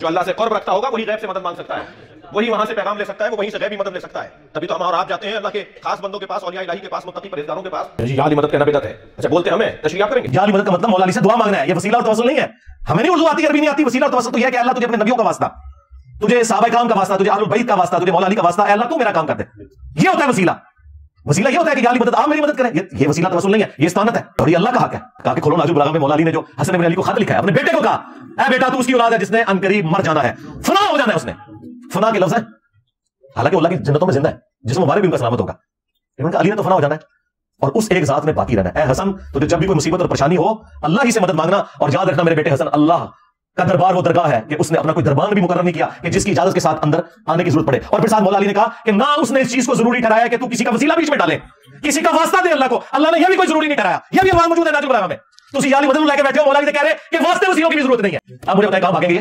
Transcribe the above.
जो अल्लाह से कर्ब रखता होगा, वही गैब से मदद मांग सकता है। वही वहाँ से पैगाम ले सकता है, वो वहीं से गैबी मदद ले सकता है। तभी तो हम और आप जाते हैं अल्लाह के खास बंदों के पास, औलिया इलाही के पास, मुत्तकी परहेजगारों के पास। जी याली मदद करना बेदत है। अच्छा बोलते हमें तशरीह करेंगे? जाली मदद का मतलब मौला अली से दुआ मांगना है। ये वसीला और तवसल नहीं है। हमें नहीं उर्दू आती, अरबी नहीं आती। वसीला और तवसल तो यह है अल्लाह तुझे अपने नबियों का वास्ता, तुझे साहब काम का वास्ता, तुझे आलुल बैत का वास्ता, तुझे मौला अली का वास्ता है अल्लाह तू मेरा काम कर दे। ये होता है वसीला। वसीला ये होता है कि मदद आप मेरी मदद करें। ये, ये वसीला तवसल नहीं है ये इस्तानत है। और ये अल्लाह का हक है। कहा कि खोलो नाजुल बलागा में मौला ने जो हसन अली को खत लिखा है अपने बेटे को कहा बेटा तू उसकी औलाद है जिसने अनकरीब मर जाना है। फना हो जाना है उसने। फना के लफ्ज है। हालाँकि अल्लाह की जन्नतों में ज़िंदा है जिसमें मुबारक भी उनका सलामत होगा। लेकिन अली ने तो फना हो जाना है। और उस एक जात में बाकी रहना है। हसन तुझे जब भी कोई मुसीबत और परेशानी हो अल्लाह ही से मदद मांगना और याद रखना मेरे बेटे हसन अल्लाह का दरबार वो दरगाह है कि उसने अपना कोई दरबार भी मुकर्र नहीं किया कि जिसकी इजाज़त के साथ अंदर आने की ज़रूरत पड़े। और फिर साथ मौला अली ने कहा कि ना उसने इस चीज़ को ज़रूरी ठहराया कि तू किसी का वसीला बीच में डाले, किसी का वास्ता दे अल्लाह को। अल्लाह ने यह भी कोई ज़रूरी नहीं ठहराया। यह भी अल्लाह मौजूद है नाजुल में। तुम याली मदद लेके बैठे हो, मौला अली कह रहे कि वास्ते वसीलों की भी ज़रूरत नहीं है। अब मुझे बताया कहाँ भागेंगे